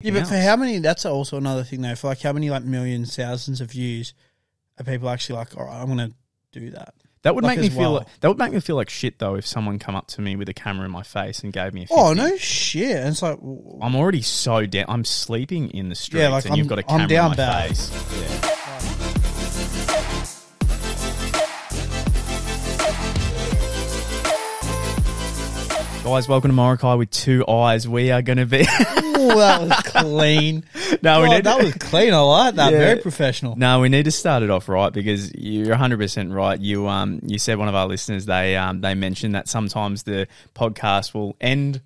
Yeah, but for how many? That's also another thing though. For like how many like millions, thousands of views are people actually like? All right, I'm gonna do that. That would Like make me feel well. that would make me feel like shit though if someone come up to me with a camera in my face and gave me a 50. Oh no shit! And it's like, w- I'm already so down. I'm sleeping in the streets, Yeah, like, and I'm- you've got a I'm camera down in my bad. face. Guys, welcome to Morokai with two eyes. We are going to be. oh, that was clean. no, we God, need that was clean. I like that. Yeah. Very professional. No, we need to start it off right because you're 100 percent right. You um you said one of our listeners they um they mentioned that sometimes the podcast will end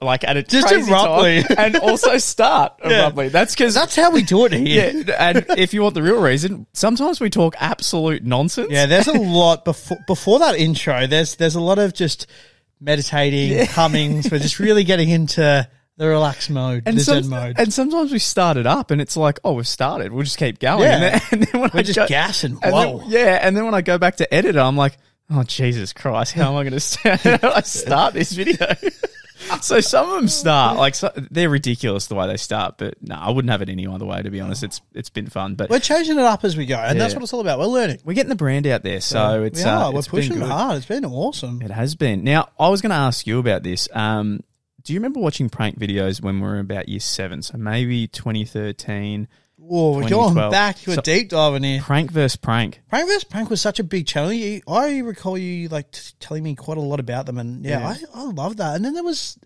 like at a Just crazy abruptly. time and also start abruptly. That's because That's how we do it here. yeah. And if you want the real reason, sometimes we talk absolute nonsense. Yeah, there's a lot before before that intro. There's there's a lot of just meditating, hummings. We're just really getting into the relaxed mode, And, the some- zen mode. and sometimes we start it up and it's like, oh, we've started. We'll just keep going. Yeah. And then, and then when We're I just go, gassing. And Whoa. then, yeah, and then when I go back to edit it, I'm like, oh Jesus Christ, how am I going to start, how do I start this video? so some of them start like so, they're ridiculous the way they start, but no, I wouldn't have it any other way. To be honest, it's it's been fun, but We're changing it up as we go, and that's Yeah. what it's all about. We're learning. we're getting the brand out there, so it's we are. uh, We're it's been pushing good. hard. It's been awesome. It has been. Now, I was going to ask you about this. Um, do you remember watching prank videos when we were about year seven? So maybe 2013. Whoa, we're going back to a So- deep diving in here. Prank versus prank. Prank versus Prank was such a big channel. You, I recall you like t- telling me quite a lot about them, and yeah, Yeah. I, I love that. And then there was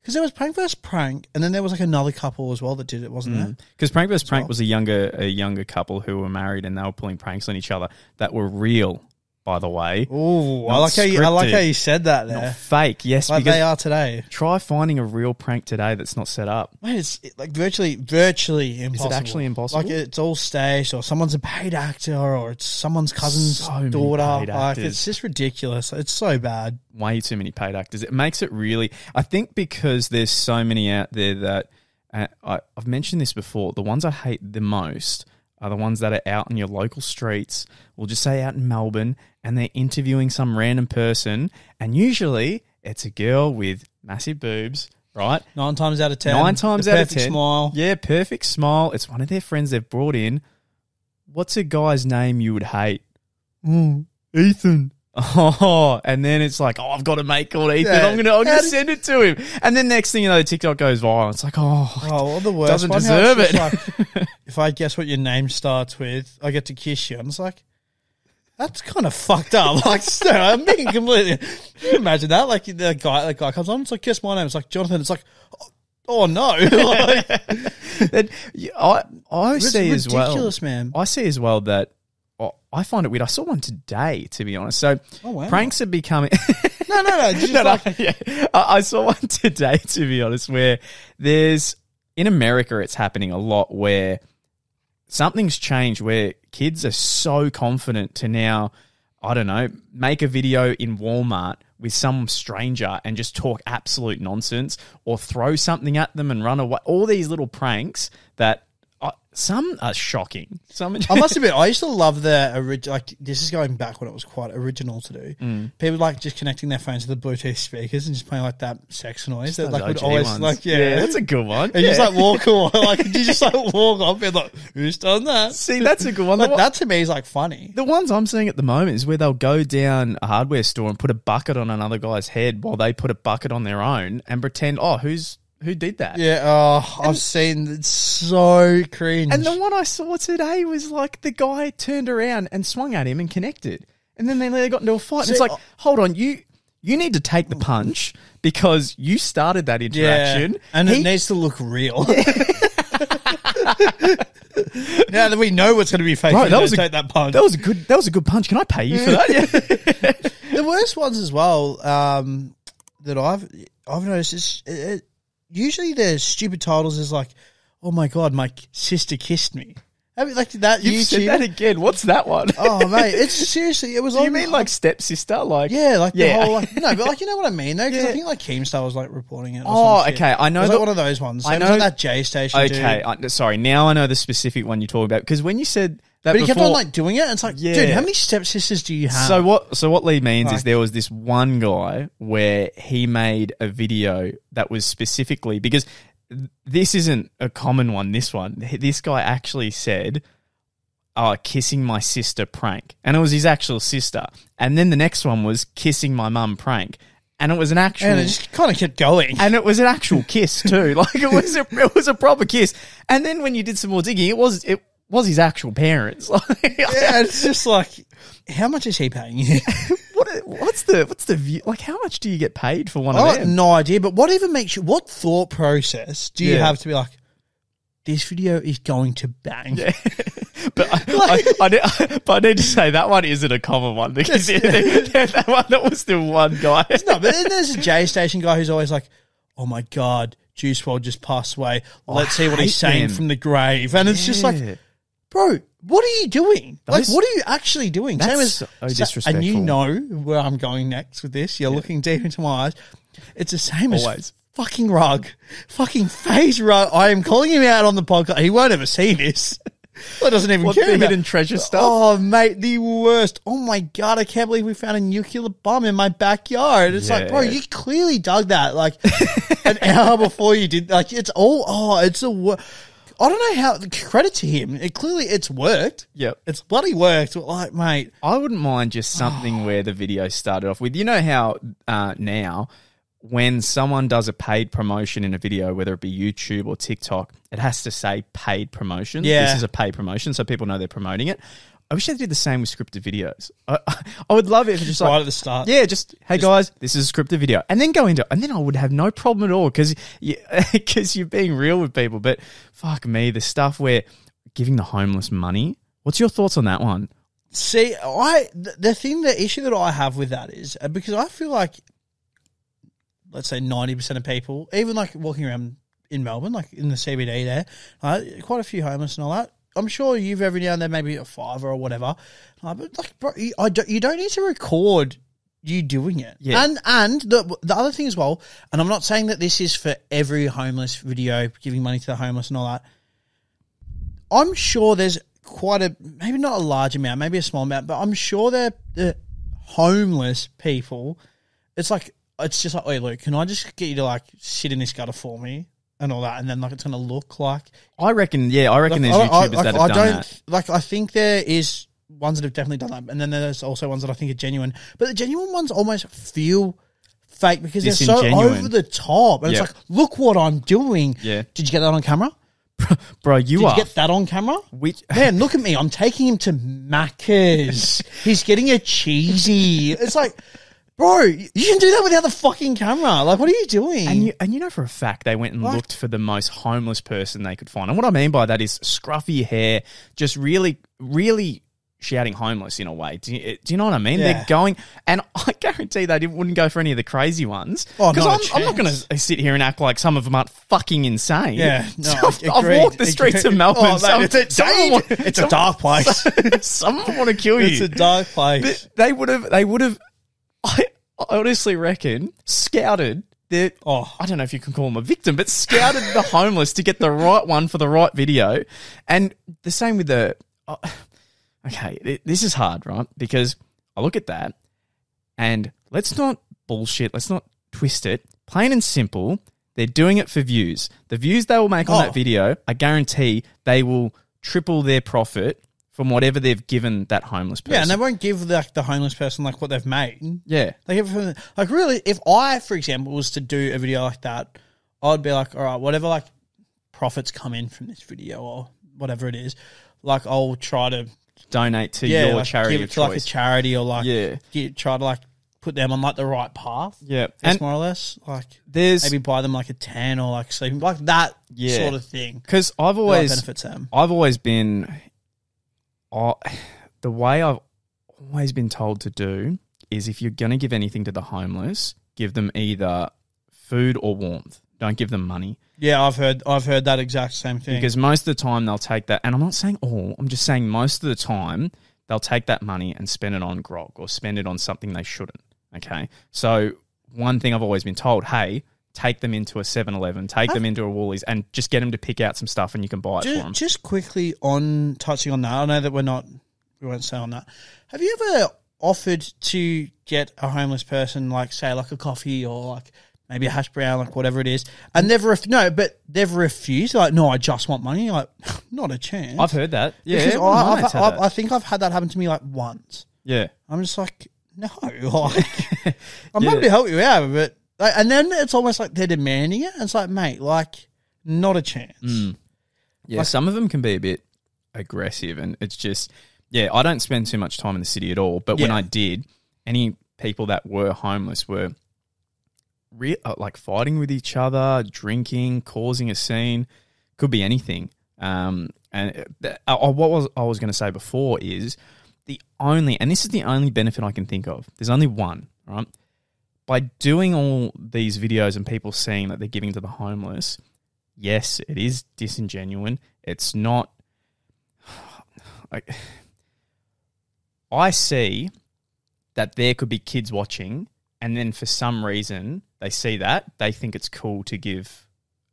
because there was Prank versus Prank, and then there was like another couple as well that did it, wasn't mm. there? Because prank versus prank well. was a younger a younger couple who were married and they were pulling pranks on each other that were real, by the way, Oh, I like how you, I like how you said that not fake. Yes, Like because they are today. try finding a real prank today that's not set up. Mate, it's like virtually, virtually impossible. actually impossible? Like it's all staged, or someone's a paid actor, or it's someone's cousin's So daughter. Like it's just ridiculous. It's so bad. way too many paid actors. It makes it really. I think because there's so many out there that uh, I, I've mentioned this before. The ones I hate the most are the ones that are out in your local streets. We'll just say out in Melbourne, and they're interviewing some random person, and usually it's a girl with massive boobs, right? Nine times out of ten. Nine times the out of perfect ten, Smile. Yeah, perfect smile. It's one of their friends they've brought in. What's a guy's name you would hate? Mm. Ethan. Oh, and then it's like, oh, I've got a mate called Ethan. Yeah. I'm gonna, I'm How gonna did- send it to him. And then next thing you know, the TikTok goes viral. It's like, oh, Oh, well, the worst Doesn't one, how it's deserve just like, if I guess what your name starts with, I get to kiss you. And it's like, that's kind of fucked up. Like, so I'm being completely. Can you imagine that? Like, the guy, the guy comes on, it's like, guess my name. It's like Jonathan. It's like, oh, oh no. like, y- I, I it's see as well. ridiculous, man. I see as well that I find it weird. I saw one today, to be honest. So Oh, wow. pranks are becoming. No, no, no. Just No, no, like, yeah. I, I saw one today, to be honest, where there's in America, it's happening a lot where something's changed where kids are so confident to now, I don't know, make a video in Walmart with some stranger and just talk absolute nonsense or throw something at them and run away. All these little pranks that uh, some are shocking. Some are I must admit, I used to love the original. Like this is going back when it was quite original to do. Mm. People like just connecting their phones to the Bluetooth speakers and just playing like that sex noise. That Those like would OG always ones. like yeah. that's a good one. and you just like walk away, like you just like walk off and like who's done that? See, that's a good one. Like one- that to me is like funny. The ones I'm seeing at the moment is where they'll go down a hardware store and put a bucket on another guy's head while they put a bucket on their own and pretend, oh, who's who did that? Yeah, oh, I've seen it's so cringe. And the one I saw today was like the guy turned around and swung at him and connected, and then they they got into a fight. And it's like, hold on, you you need to take the punch because you started that yeah, interaction. and He- it needs to look real. now that we know what's going to be fake, Right, that was a- take that punch. that was a good that was a good punch. Can I pay you for that? Yeah. the worst ones as well um, that I've I've noticed is it, usually the stupid titles is like, "Oh my god, my sister kissed me." I mean, like that you YouTube. said that again. What's that one? oh mate, it's seriously. It was. Do you mean like stepsister? Like Yeah, like Yeah. the whole like no, but like you know what I mean though, because Yeah. I think like Keemstar was like reporting it. Or Oh, okay, I know It was, the- like one of those ones. I know- that J station. Okay. I, sorry. Now I know the specific one you're talking about because when you said that but he before, kept on like doing it. And it's like, Yeah. dude, how many stepsisters do you have? so what? So what Lee means is Like- there was this one guy where he made a video that was specifically because this isn't a common one. This one, this guy actually said, "Oh, kissing my sister prank," and it was his actual sister. And then the next one was kissing my mum prank, and it was an actual. And it just kind of kept going. and it was an actual kiss too. Like it was a it was a proper kiss. And then when you did some more digging, it was it was his actual parents. Like, yeah, it's just like, how much is he paying you? what what's the what's the view? Like how much do you get paid for one I of have them? no idea. But what even makes you? What thought process do you Yeah. have to be like? This video is going to bang. But I, I, I, need- but I need to say that one isn't a common one because that one that was the one guy. No, but then there's a J Station guy who's always like, "Oh my god, Juice WRLD just passed away. Let's see what he's hate saying them. from the grave." And it's just like, Yeah. Bro, what are you doing? like, Those- what are you actually doing? That's Same as, so And you know where I'm going next with this. You're looking deep into my eyes. It's the same as Always. fucking rug, fucking FaZe Rug. I am calling him out on the podcast. He won't ever see this. Well, doesn't even What care the about hidden treasure stuff? Oh, mate, the worst. Oh my god, I can't believe we found a nuclear bomb in my backyard. It's like, bro, Yeah. you clearly dug that like an hour before you did. Like, it's all. Oh, it's a. I don't know how. Credit to him. It clearly it's worked. Yep. It's bloody worked. Like, mate. I wouldn't mind just something where the video started off with. You know how uh, now when someone does a paid promotion in a video, whether it be YouTube or TikTok, it has to say paid promotion. Yeah. This is a paid promotion, so people know they're promoting it. I wish they did the same with scripted videos. I, I would love it if it's just like, right at the start. yeah, just hey guys, this is a scripted video, and then go into it, and then I would have no problem at all because you, because you're being real with people. But fuck me, the stuff where giving the homeless money. What's your thoughts on that one? See, I the, the thing, the issue that I have with that is uh, because I feel like, let's say ninety percent of people, even like walking around in Melbourne, like in the CBD there, uh, quite a few homeless and all that. I'm sure you've every now and then maybe a five or whatever, uh, but like, bro, you, I don't, you don't need to record you doing it. Yeah. And and the the other thing as well, and I'm not saying that this is for every homeless video giving money to the homeless and all that. I'm sure there's quite a maybe not a large amount, maybe a small amount, but I'm sure they're the homeless people. It's like it's just like, wait, Luke, can I just get you to like sit in this gutter for me and all that, and then like it's gonna look like. I reckon, yeah, I reckon Like, there's I- I- YouTubers like, that have I done don't that. like. I think there is ones that have definitely done that, and then there's also ones that I think are genuine. But the genuine ones almost feel fake because they're so over the top, and Yeah. it's like, look what I'm doing. Yeah. Did you get that on camera? Bro, you Did are. you get that on camera? which, Man, look at me. I'm taking him to Macca's. He's getting a cheesy. It's like, bro, you can do that without the fucking camera. Like, what are you doing? and you and you know for a fact they went and What? looked for the most homeless person they could find. And what I mean by that is scruffy hair, just really, really shouting homeless in a way. Do you, do you know what I mean? Yeah. They're going, and I guarantee they didn't, wouldn't go for any of the crazy ones. Oh, Because not a I'm, I'm not going chance. to sit here and act like some of them aren't fucking insane. yeah, no, I've, I've agreed, walked the streets agreed. of oh, Melbourne. Oh, some, mate, it's a, some of them want- it's a some- dark place. Some of them want to kill you. it's a dark place. But they would have. They would have. I, I honestly reckon scouted. The, Oh. I don't know if you can call them a victim, but scouted the homeless to get the right one for the right video, and the same with the. oh, okay, it- this is hard, right? Because I look at that, and let's not bullshit. Let's not twist it. Plain and simple. They're doing it for views. The views they will make on Oh. that video, I guarantee they will triple their profit from whatever they've given that homeless person. yeah, and they won't give like the homeless person like what they've made. Yeah. They give from like really. If I, for example, was to do a video like that, I'd be like, all right, whatever like profits come in from this video or whatever it is, like I'll try to Donate to yeah, your like, charity give it of to like a charity or like Yeah. get, try to like put them on like the right path. yeah. That's And more or less like there's maybe buy them like a tan or like sleeping like that Yeah. sort of thing. because I've always benefits them. I've always been I the way I've always been told to do is if you're going to give anything to the homeless, give them either food or warmth. Don't give them money Yeah, I've heard I've heard that exact same thing. because most of the time they'll take that and I'm not saying all, I'm just saying most of the time they'll take that money and spend it on grog or spend it on something they shouldn't. Okay? So one thing I've always been told, hey, take them into a 7-Eleven, take them into a Woolies and just get them to pick out some stuff and you can buy it for just, them. just quickly on touching on that, I know that we're not we won't say on that. Have you ever offered to get a homeless person like say like a coffee or like maybe a hash brown, like whatever it is, and they've ref- no, but they've refused. Like, no, I just want money. Like, not a chance. I've heard that. Yeah, I, I've, I've, that. I think I've had that happen to me like once. yeah. I'm just like, no, like, I'm Yeah. happy to help you out, but and then it's almost like they're demanding it. It's like, mate, like, not a chance. Mm. Yeah, Like- some of them can be a bit aggressive, and it's just yeah. I don't spend too much time in the city at all, but when I did, any people that were homeless were re- uh, like fighting with each other, drinking, causing a scene. Could be anything. Um, and uh, uh, what was I was going to say before is the only, and this is the only benefit I can think of. There's only one, right? By doing all these videos and people seeing that they're giving to the homeless, yes, it is disingenuine. It's not. I see that there could be kids watching, and then for some reason they see that they think it's cool to give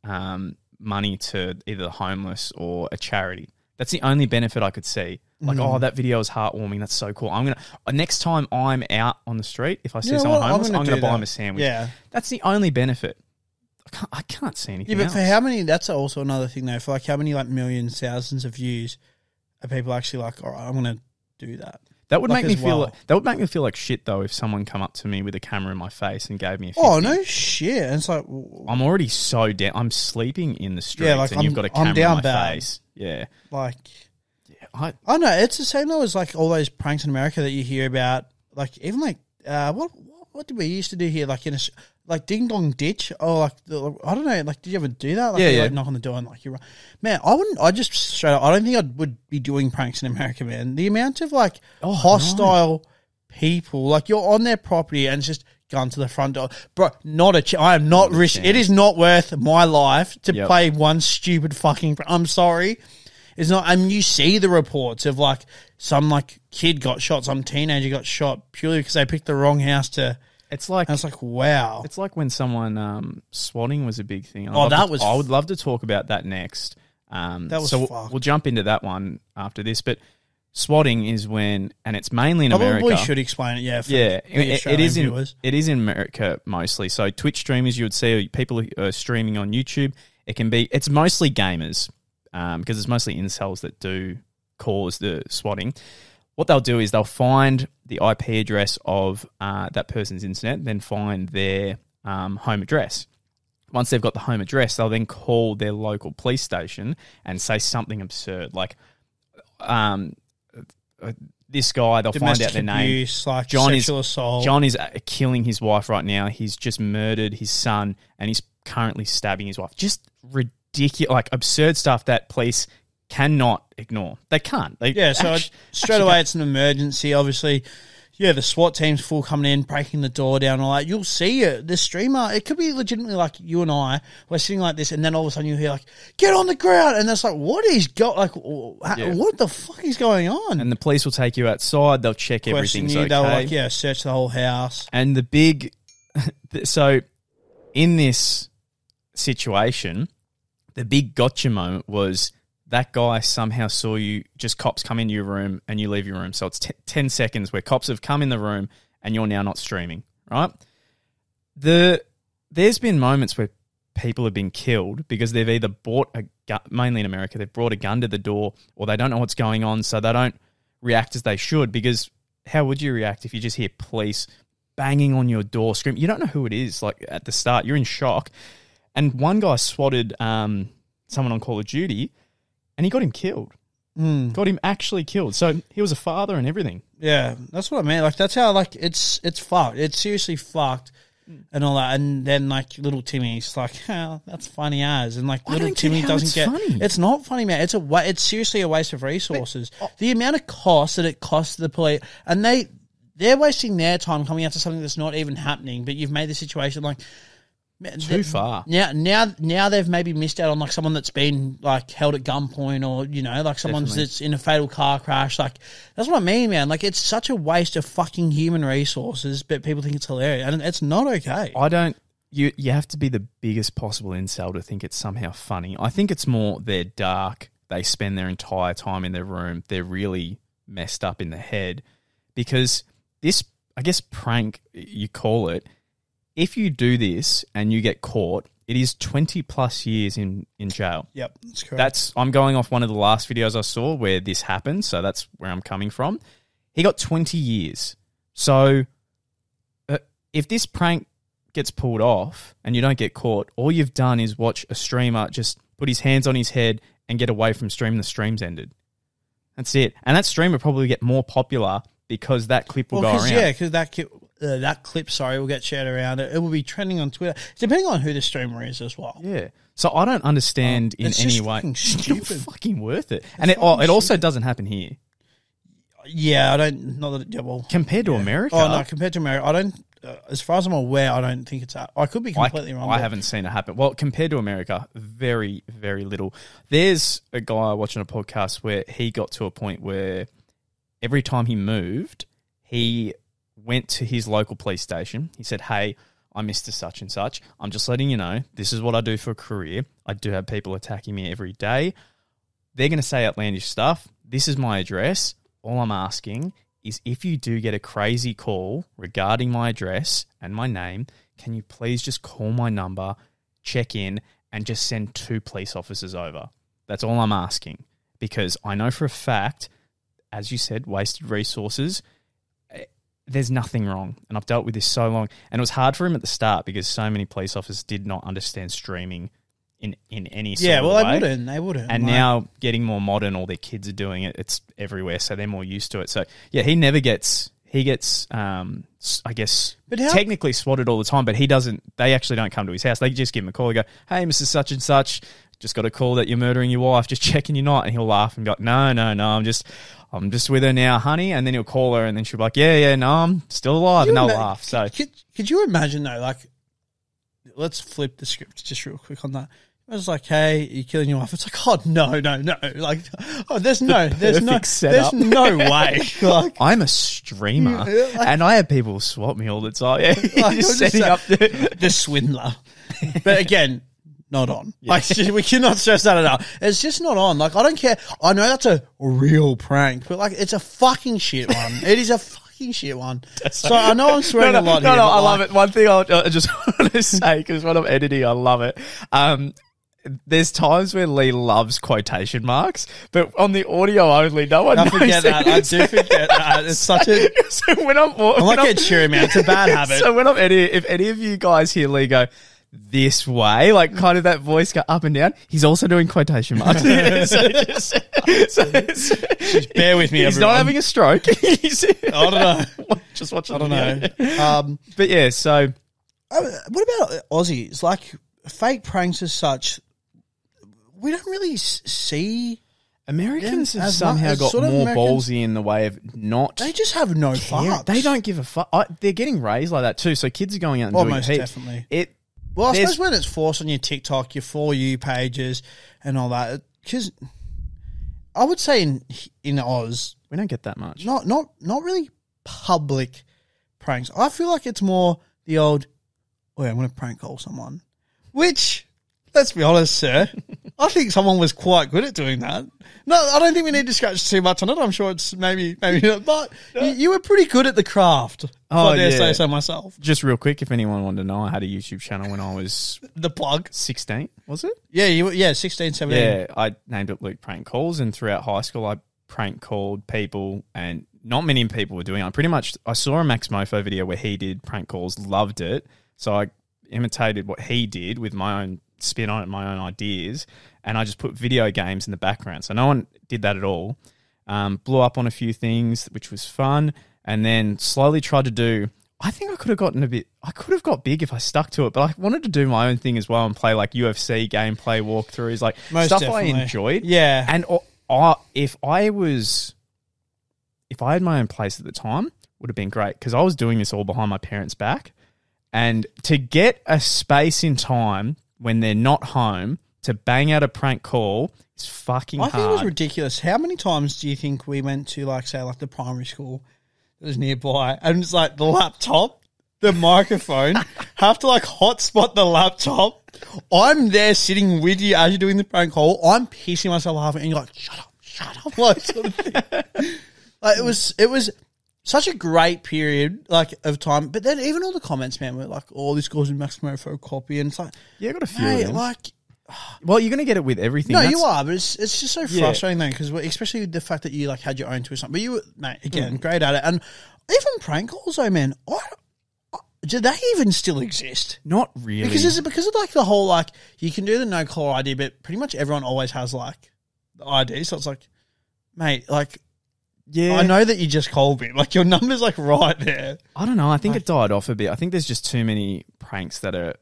um, money to either the homeless or a charity. That's the only benefit I could see. Like, Mm. oh, that video is heartwarming. That's so cool. I'm gonna uh, next time I'm out on the street, if I see know someone? I'm homeless, I'm gonna gonna, buy that. them a sandwich. Yeah. That's the only benefit. I can't, I can't see anything Yeah, but for how many? That's also another thing though. For like how many like millions, thousands of views are people actually like? All right, I'm gonna do that. That would Like make me feel. well. That would make me feel like shit though if someone come up to me with a camera in my face and gave me a. 50. Oh no shit! And it's like, I'm already so down. I'm sleeping in the streets, Yeah, like, and you've I'm- got a I'm camera down in my bad. face. Yeah, like I, I know it's the same though as like all those pranks in America that you hear about. Like even like uh, what what, what did we used to do here? Like in a like ding dong ditch or like the, I don't know. Like did you ever do that? Like Yeah, you, yeah. Like knock on the door and like you run. Man, I wouldn't. I just straight up. I don't think I would be doing pranks in America, man. The amount of like Oh, hostile people, like you're on their property and it's just. Gone to the front door, bro. Not a. Ch- I am not risk. It is not worth my life to Yep. play one stupid fucking. I'm sorry. It's not. I mean, you see the reports of like some like kid got shot, some teenager got shot purely because they picked the wrong house to. it's like it's like, wow. it's like when someone um, swatting was a big thing. I'd Oh, that to- was I would love to talk about that next. Um, That was so we'll, fucked. we'll jump into that one after this. But swatting is when, and it's mainly in America. Probably should explain it. Yeah, for Yeah, it, it in viewers. it is in America mostly. So Twitch streamers, you would see people who are streaming on YouTube. It can be it's mostly gamers um, because it's mostly incels that do cause the swatting. What they'll do is they'll find the IP address of uh, that person's internet, then find their um, home address. Once they've got the home address, they'll then call their local police station and say something absurd like, um, uh, "This guy." They'll find out Domestic their name. abuse, like John is- assault. John is uh, killing his wife right now. He's just murdered his son, and he's currently stabbing his wife. Just ridiculous, like absurd stuff that police cannot ignore. They can't. They yeah, so straight away it's an emergency. Obviously, yeah, the SWAT team's full coming in, breaking the door down, all that. You'll see it. The streamer, it could be legitimately like you and I. We're sitting like this, and then all of a sudden you hear like, "Get on the ground," and that's like, what is go like, Yeah. what the fuck is going on? and the police will take you outside. They'll check Question everything's you, okay. they'll like, yeah, search the whole house. And the big, so in this situation, the big gotcha moment was that guy somehow saw you, just cops come into your room and you leave your room. So it's t- 10 seconds where cops have come in the room and you're now not streaming, right? The There's been moments where people have been killed because they've either bought a gun, mainly in America, they've brought a gun to the door or they don't know what's going on, so they don't react as they should because how would you react if you just hear police banging on your door, screaming? You don't know who it is. Like at the start, you're in shock. And one guy swatted um, someone on Call of Duty, and he got him killed. Mm. Got him actually killed. So he was a father and everything. Yeah, that's what I mean. Like that's how like it's it's fucked. It's seriously fucked. And all that, and then like little Timmy's like, oh, that's funny as, and like I little Timmy doesn't it's get. funny. It's not funny, man. It's a wa- it's seriously a waste of resources. the amount of cost that it costs the police, and they they're wasting their time coming out to something that's not even happening. But you've made the situation like Too far. Now, now, now they've maybe missed out on like someone that's been like held at gunpoint, or you know, like someone's Definitely. that's in a fatal car crash. Like that's what I mean, man. Like it's such a waste of fucking human resources, but people think it's hilarious, and it's not okay. I don't. You you have to be the biggest possible incel to think it's somehow funny. I think it's more they're dark. They spend their entire time in their room. They're really messed up in the head because this, I guess, prank you call it. If you do this and you get caught, it is 20 plus years in, in jail. Yep, that's correct. That's I'm going off one of the last videos I saw where this happened, so that's where I'm coming from. He got 20 years. So uh, if this prank gets pulled off and you don't get caught, all you've done is watch a streamer just put his hands on his head and get away from stream. The stream's ended. That's it. And that stream will probably get more popular because that clip will well, go around. yeah, because that clip, uh, that clip, sorry, will get shared around. It, it will be trending on Twitter, depending on who the streamer is as well. Yeah. So I don't understand in Oh, It's any just way. fucking It's not stupid. fucking worth it. And it, oh, it also doesn't happen here Yeah, I don't. Not that. it, Yeah, well, compared to America. oh no, compared to America, I don't. Uh, as far as I'm aware, I don't think it's that. I could be I, completely wrong. I but- haven't seen it happen. Well, compared to America, very, very little. There's a guy watching a podcast where he got to a point where every time he moved, he went to his local police station. He said, Hey, I'm Mr. Such and Such. I'm just letting you know this is what I do for a career. I do have people attacking me every day. They're going to say outlandish stuff. This is my address. All I'm asking is if you do get a crazy call regarding my address and my name, can you please just call my number, check in, and just send two police officers over? That's all I'm asking. Because I know for a fact, as you said, wasted resources. There's nothing wrong. And I've dealt with this so long. And it was hard for him at the start because so many police officers did not understand streaming in, in any sort Yeah, of well, they wouldn't. They wouldn't. And like- now getting more modern, all their kids are doing it. It's everywhere, so they're more used to it. So yeah, he never gets he gets um I guess But how- technically swatted all the time, but he doesn't. They actually don't come to his house. They just give him a call. and go, hey, Mrs. Such and Such, just got a call that you're murdering your wife. Just checking you're not. And he'll laugh and go, no, no, no, I'm just. I'm just with her now, honey, and then he'll call her, and then she'll be like, "Yeah, yeah, no, I'm still alive," and they'll ima- laugh. So could, could you imagine though? Like, let's flip the script just real quick on that. I was like, hey, you're killing your wife. It's like, oh no, no, no. Like, oh, there's no, there's no, setup. there's no way. Like, I'm a streamer, like- and I have people swap me all the time. Yeah, Like, I'm just just setting saying- up the. the swindler. But again, not on. Like we cannot stress that enough. It's just not on. Like I don't care. I know that's a real prank, but like it's a fucking shit one. it is a fucking shit one. So I know I'm swearing no, no, a lot no, here. no, I like, love it. One thing I, I just want to say because when I'm editing, I love it. Um, there's times where Lee loves quotation marks, but on the audio only, no one I forget that. I do forget that. It's such a. so when I'm, when I'm like I'm- Ed Sheeran, man. It's a bad habit. So when I'm editing, if any of you guys hear Lee go this way, like kind of that voice go up and down, he's also doing quotation marks. so just, so it's- bear with me, He's everyone. not having a stroke. I don't know. just watch. I don't know. Um, But yeah, so Uh, what about Aussies? Like fake pranks as such, we don't really s- see. Americans Yeah, have as somehow mu- got sort of more Americans- ballsy in the way of not. They just have no care. fucks. They don't give a fuck. I, they're getting raised like that too. So kids are going out and Well, doing most heaps. definitely. It. Well, I There's- suppose when it's forced on your TikTok, your for you pages, and all that, because I would say in in Oz, We don't get that much. not not not really public pranks. I feel like it's more the old, oh yeah, I'm going to prank call someone, which let's be honest, sir, I think someone was quite good at doing that. No, I don't think we need to scratch too much on it. I'm sure it's maybe maybe not, but you, you were pretty good at the craft. if Oh, I dare yeah. say so myself. Just real quick, if anyone wanted to know, I had a YouTube channel when I was The plug, 16. Was it? yeah, you were, yeah, 16, 17. Yeah, I named it Luke Prank Calls, and throughout high school, I prank called people, and not many people were doing it. I pretty much I saw a MaxMoefoe video where he did prank calls, loved it, so I imitated what he did with my own spin on it, my own ideas, and I just put video games in the background. So no one did that at all. Um, blew up on a few things, which was fun, and then slowly tried to do. I think I could have gotten a bit. I could have got big if I stuck to it, but I wanted to do my own thing as well and play like UFC gameplay walkthroughs, like Most stuff definitely. I enjoyed. Yeah. And I, if I was, if I had my own place at the time, would have been great because I was doing this all behind my parents' back, and to get a space in time when they're not home to bang out a prank call is fucking I hard. think it was ridiculous. How many times do you think we went to, like, say, like the primary school that was nearby, and it's like the laptop, the microphone, have to like hotspot the laptop. I'm there sitting with you as you're doing the prank call. I'm pissing myself laughing, and you're like, "Shut up, shut up!" Like, sort of thing. like it was, it was. Such a great period like of time. But then even all the comments, man, were like, "Oh, this goes in Maximo for a copy," and it's like, Yeah, I got a few. them. like, well, you're going to get it with everything. no, That's- you are, but it's it's just so Yeah. frustrating though, because especially with the fact that you like had your own twist on. But you, were, mate, again, mm. great at it, and even prank calls, though, man. I, I, do they even still exist? Not really. Because is it because of like the whole like you can do the no caller ID, but pretty much everyone always has like the ID. So it's like, mate, like yeah, I know that you just called me. Like your number's like right there. I don't know. I think it died off a bit. I think there's just too many pranks that are.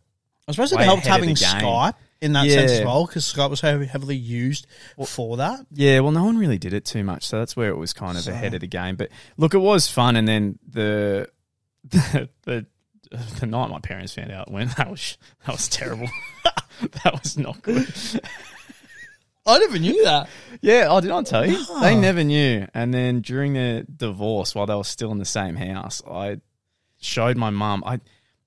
I suppose it Way helped ahead of having game. Skype in that sense as Yeah. well, because Skype was so heavily used for that. Yeah, well, no one really did it too much, so that's where it was kind of ahead of the game. But look, it was fun, and then the the the, the night my parents found out when that was that was terrible. that was not good. I never knew that. Yeah, oh, did I tell you? No. They never knew. And then during the divorce, while they were still in the same house, I showed my mum. I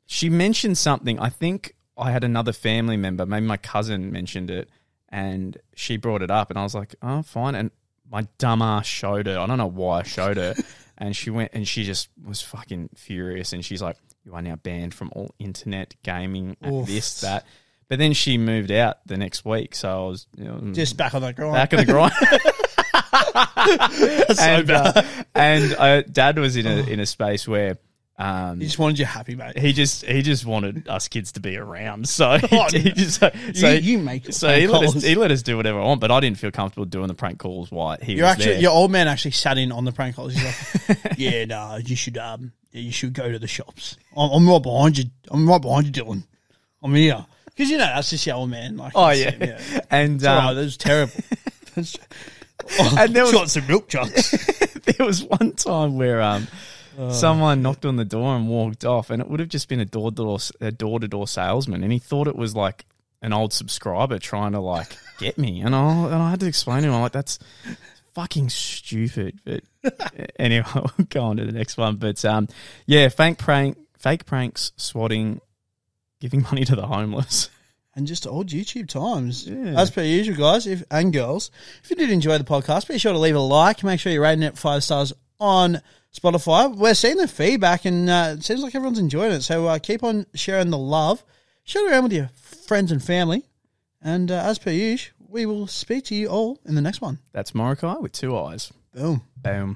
she mentioned something. I think I had another family member, maybe my cousin mentioned it, and she brought it up, and I was like, "Oh, fine." And my dumb ass showed her. I don't know why I showed her, and she went and she just was fucking furious, and she's like, "You are now banned from all internet gaming, and Oof. this that." But then she moved out the next week, so I was you know, Just back on the grind. back of the grind. And bad. uh, and uh, dad was in a in a space where um, he just wanted you happy, mate. he just he just wanted us kids to be around. So he, Oh, he just so, you, you make it. so he let us he let us do whatever I want, but I didn't feel comfortable doing the prank calls while he You're was actually there. your old man actually sat in on the prank calls. He's like, "Yeah, nah, you should um, you should go to the shops. I'm, I'm right behind you. I'm right behind you, Dylan. I'm here because you know that's just your old man. Like, oh yeah. yeah, and all right, um, that was terrible. oh, And there was- got some milk jugs. there was one time where um. Oh. Someone knocked on the door and walked off, and it would have just been a door door a door to door salesman, and he thought it was like an old subscriber trying to like get me, and I and I had to explain to him, I'm like, that's fucking stupid. But anyway, we'll go on to the next one. But um, yeah, fake prank, fake pranks, swatting, giving money to the homeless. and just old YouTube times. Yeah. As per usual, guys, if and girls, if you did enjoy the podcast, be sure to leave a like. Make sure you're rating it five stars on Spotify. We're seeing the feedback, and uh, it seems like everyone's enjoying it. So uh, keep on sharing the love. Share it around with your friends and family. And uh, as per usual, we will speak to you all in the next one. That's Morokai with two eyes. Boom. Boom.